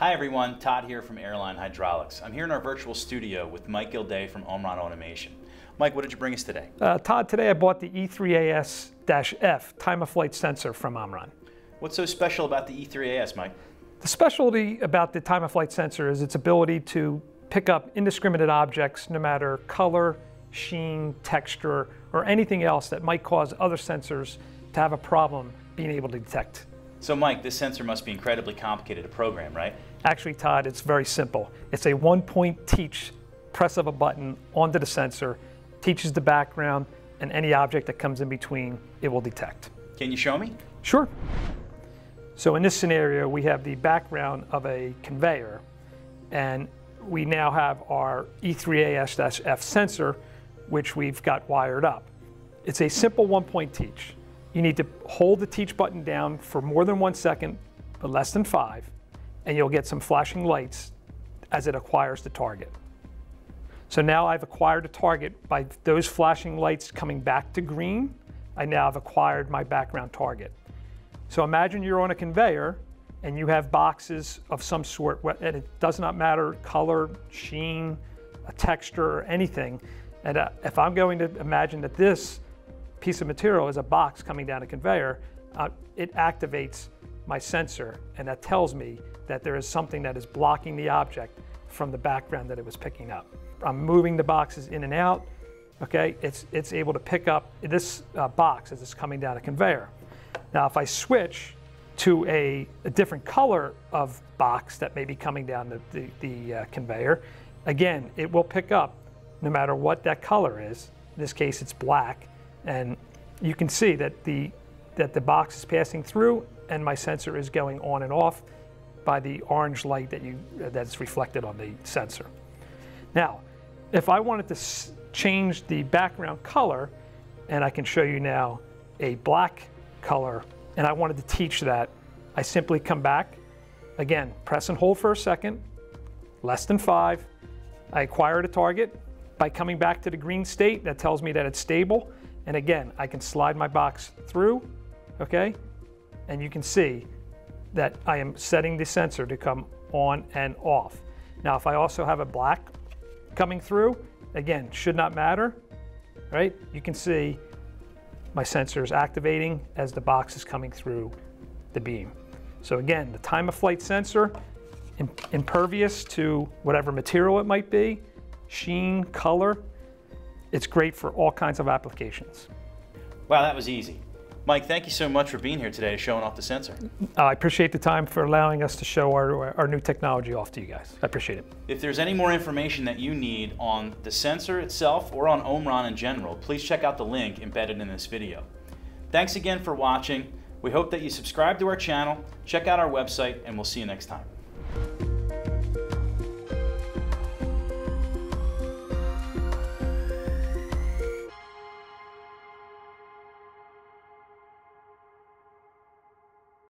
Hi everyone, Todd here from Airline Hydraulics. I'm here in our virtual studio with Mike Gildea from Omron Automation. Mike, what did you bring us today? Uh, Todd, today I bought the E3AS-F time of flight sensor from Omron. What's so special about the E3AS, Mike? The specialty about the time of flight sensor is its ability to pick up indiscriminate objects no matter color, sheen, texture, or anything else that might cause other sensors to have a problem being able to detect. So Mike, this sensor must be incredibly complicated to program, right? Actually, Todd, it's very simple. It's a one-point teach, press of a button onto the sensor, teaches the background, and any object that comes in between, it will detect. Can you show me? Sure. So in this scenario, we have the background of a conveyor, and we now have our E3AS-F sensor, which we've got wired up. It's a simple one-point teach. You need to hold the teach button down for more than one second, but less than five, and you'll get some flashing lights as it acquires the target. So now I've acquired a target by those flashing lights coming back to green. I now have acquired my background target. So imagine you're on a conveyor and you have boxes of some sort, and it does not matter color, sheen, a texture, or anything. And uh, if I'm going to imagine that this piece of material is a box coming down a conveyor, uh, it activates my sensor, and that tells me that there is something that is blocking the object from the background that it was picking up. I'm moving the boxes in and out, okay? It's, it's able to pick up this uh, box as it's coming down a conveyor. Now, if I switch to a, a, different color of box that may be coming down the, the, the uh, conveyor, again, it will pick up no matter what that color is. In this case, it's black. And you can see that the, that the box is passing through and my sensor is going on and off by the orange light that you, that's reflected on the sensor. Now, if I wanted to change the background color, and I can show you now a black color and I wanted to teach that, I simply come back, again, press and hold for a second, less than five. I acquired a target. By coming back to the green state, that tells me that it's stable. And again, I can slide my box through, okay? And you can see that I am setting the sensor to come on and off. Now, if I also have a black coming through, again, should not matter, right? You can see my sensor is activating as the box is coming through the beam. So again, the time of flight sensor, impervious to whatever material it might be, sheen, color, it's great for all kinds of applications. Wow, that was easy. Mike, thank you so much for being here today, showing off the sensor. Uh, I appreciate the time for allowing us to show our, our new technology off to you guys. I appreciate it. If there's any more information that you need on the sensor itself or on Omron in general, please check out the link embedded in this video. Thanks again for watching. We hope that you subscribe to our channel, check out our website, and we'll see you next time.